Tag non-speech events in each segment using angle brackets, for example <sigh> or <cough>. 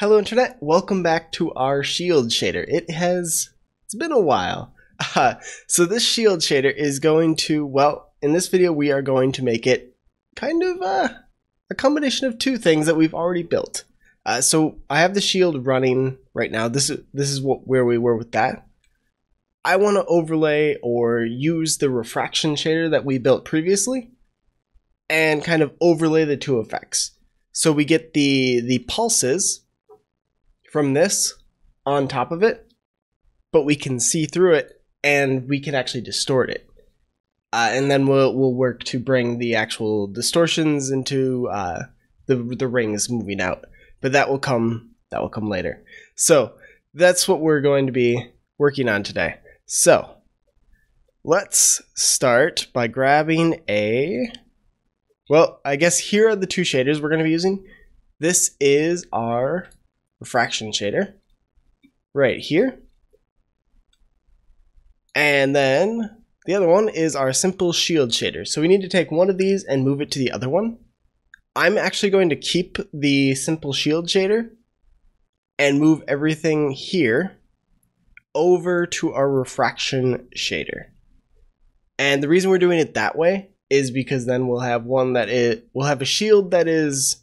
Hello Internet, welcome back to our shield shader. It has, it's been a while. Uh, <laughs> so this shield shader is going to, well, in this video we are going to make it kind of uh, a combination of two things that we've already built. Uh, so I have the shield running right now. This is, this is what, where we were with that. I want to overlay or use the refraction shader that we built previously and kind of overlay the two effects. So we get the the pulses from this on top of it, but we can see through it and we can actually distort it. Uh, and then we'll we'll work to bring the actual distortions into uh, the the rings moving out. But that will come that will come later. So that's what we're going to be working on today. So let's start by grabbing a well, I guess here are the two shaders we're going to be using. This is our refraction shader right here. And then the other one is our simple shield shader. So we need to take one of these and move it to the other one. I'm actually going to keep the simple shield shader and move everything here over to our refraction shader. And the reason we're doing it that way is because then we'll have one that it we'll have a shield that is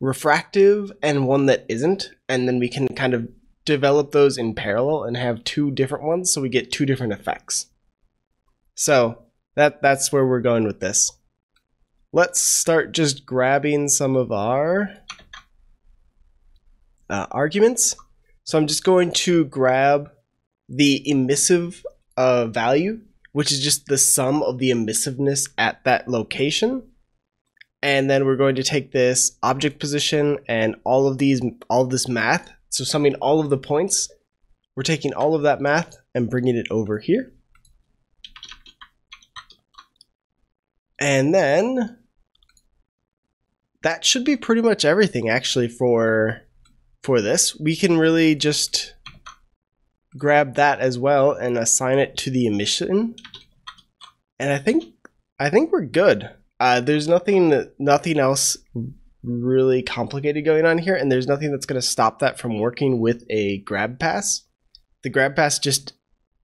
refractive and one that isn't and then we can kind of develop those in parallel and have two different ones so we get two different effects. So that that's where we're going with this. Let's start just grabbing some of our uh, arguments. So i'm just going to grab the emissive uh, value which is just the sum of the emissiveness at that location. And then we're going to take this object position and all of these, all of this math. So summing all of the points, we're taking all of that math and bringing it over here. And then that should be pretty much everything actually for for this. We can really just grab that as well and assign it to the emission. And I think I think we're good. Uh, there's nothing nothing else really complicated going on here, and there's nothing that's going to stop that from working with a grab pass. The grab pass just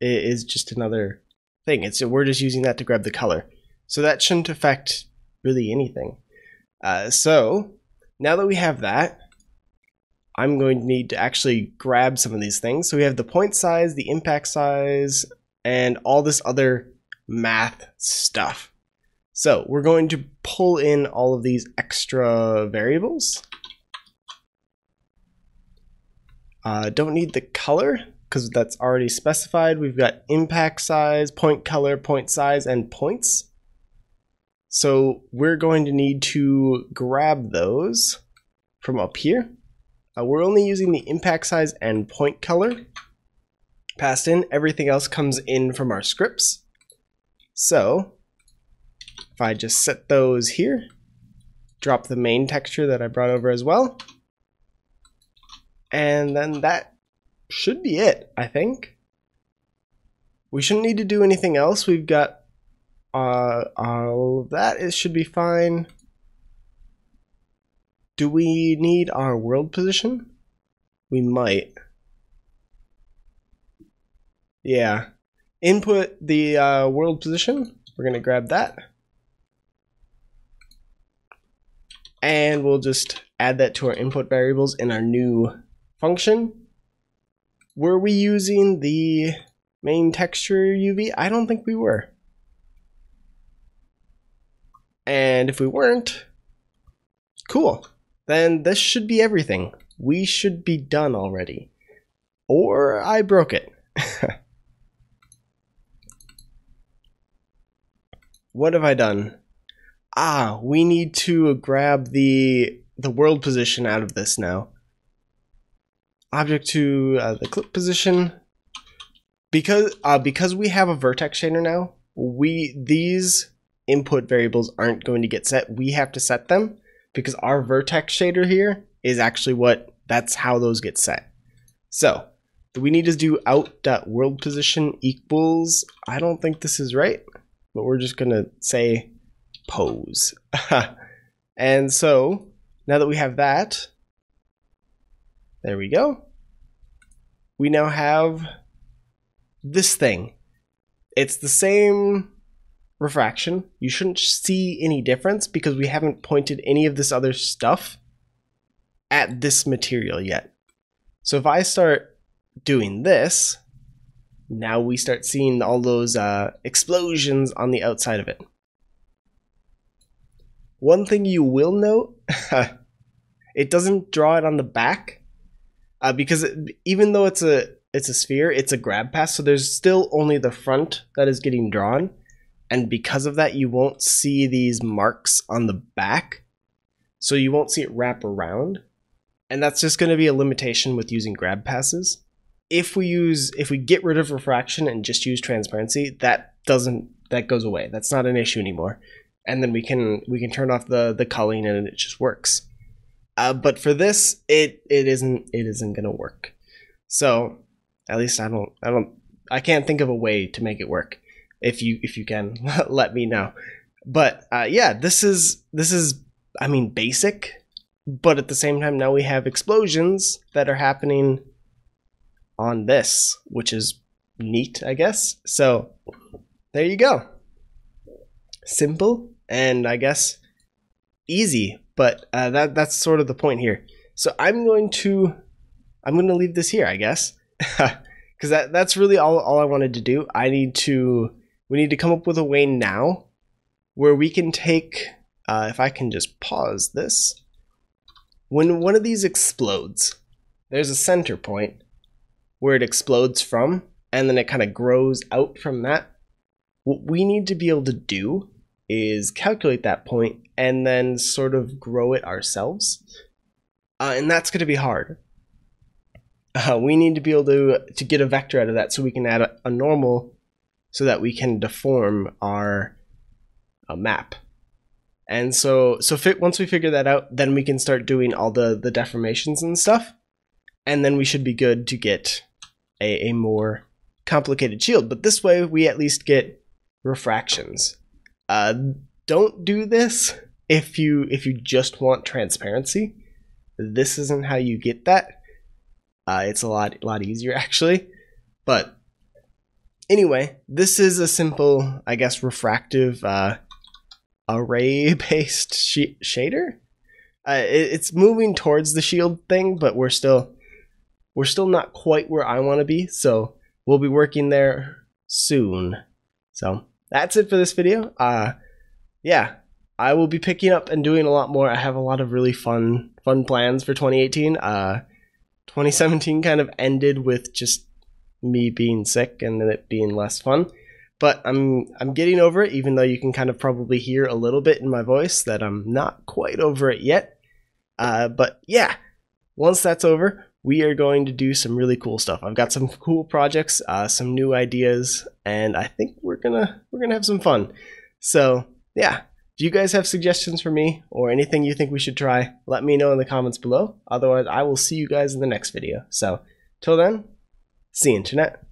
is just another thing. It's we're just using that to grab the color, so that shouldn't affect really anything. Uh, so now that we have that, I'm going to need to actually grab some of these things. So we have the point size, the impact size, and all this other math stuff. So we're going to pull in all of these extra variables. Uh, don't need the color because that's already specified. We've got impact size, point color, point size, and points. So we're going to need to grab those from up here. Uh, we're only using the impact size and point color passed in. Everything else comes in from our scripts. So if I just set those here, drop the main texture that I brought over as well, and then that should be it, I think. We shouldn't need to do anything else. We've got uh, all of that. It should be fine. Do we need our world position? We might. Yeah. Input the uh, world position. We're going to grab that. And we'll just add that to our input variables in our new function. Were we using the main texture UV? I don't think we were. And if we weren't, cool then this should be everything. We should be done already. Or I broke it. <laughs> what have I done? Ah, we need to grab the the world position out of this now. Object to uh, the clip position. Because uh, because we have a vertex shader now, we these input variables aren't going to get set. We have to set them because our vertex shader here is actually what that's how those get set. So we need to do out.world position equals, I don't think this is right, but we're just gonna say pose. <laughs> and so now that we have that, There we go. We now have this thing. It's the same refraction. You shouldn't see any difference because we haven't pointed any of this other stuff at this material yet. So if I start doing this, now we start seeing all those uh, explosions on the outside of it. One thing you will note, <laughs> it doesn't draw it on the back uh, because it, even though it's a it's a sphere, it's a grab pass, so there's still only the front that is getting drawn, and because of that, you won't see these marks on the back, so you won't see it wrap around, and that's just going to be a limitation with using grab passes. If we use if we get rid of refraction and just use transparency, that doesn't that goes away. That's not an issue anymore and then we can we can turn off the the culling and it just works. Uh, but for this, it it isn't it isn't gonna work. So at least I don't I don't I can't think of a way to make it work. If you if you can <laughs> let me know. But uh, yeah, this is this is I mean basic, but at the same time now we have explosions that are happening on this, which is neat, I guess. So there you go. Simple and I guess easy. But uh, that that's sort of the point here. So I'm going to I'm going to leave this here, I guess, <laughs> because that that's really all all I wanted to do. I need to we need to come up with a way now where we can take uh, if I can just pause this when one of these explodes there's a center point where it explodes from and then it kind of grows out from that what we need to be able to do is calculate that point and then sort of grow it ourselves. Uh, and that's going to be hard. Uh, we need to be able to, to get a vector out of that so we can add a, a normal so that we can deform our uh, map. And so, so fit, once we figure that out, then we can start doing all the, the deformations and stuff. And then we should be good to get a, a more complicated shield. But this way, we at least get refractions. Uh, don't do this if you if you just want transparency. This isn't how you get that. Uh, it's a lot lot easier <laughs> actually, but anyway, this is a simple, I guess, refractive uh, array-based <laughs> sh shader. Uh, it, it's moving towards the shield thing, but we're still we're still not quite where I want to be. So we'll be working there soon. So that's it for this video. Uh, yeah, I will be picking up and doing a lot more. I have a lot of really fun fun plans for 2018. Uh, 2017 kind of ended with just me being sick and then it being less fun. But I'm I'm getting over it, even though you can kind of probably hear a little bit in my voice that I'm not quite over it yet. Uh, but yeah, once that's over, we are going to do some really cool stuff. I've got some cool projects, uh, some new ideas, and I think we're gonna we're gonna have some fun. So yeah, do you guys have suggestions for me or anything you think we should try? Let me know in the comments below. Otherwise, I will see you guys in the next video. So till then, see you internet.